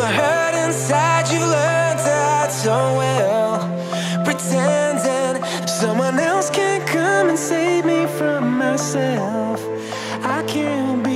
the hurt inside you learned to hide so well. Pretending someone else can come and save me from myself. I can't be.